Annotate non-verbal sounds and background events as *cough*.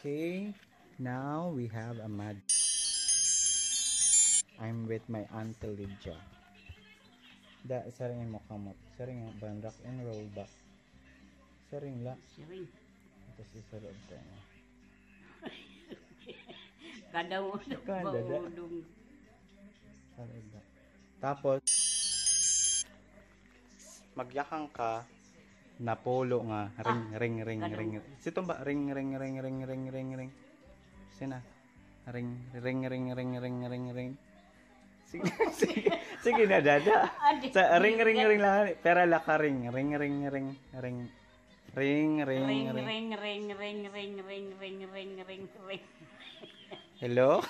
Okay, now we have a mad. I'm with my auntie Lydia. Da, saring mo kamot. Saring nga, ban rock and roll ba? Saring la. Siring. Tapos *laughs* isulod tayo. Kada mo na. Tapos, magyakang ka na polo nga ring ring ring ganun. ring sito ba ring ring ring ring ring ring ring sina ring ring ring ring ring ring ring sige sige sige na dada sa ring ring ring lang pera la ka ring ring ring ring ring ring ring Ring, ring ring, ring, ring, ring, ring, ring, ring, ring, ring. hello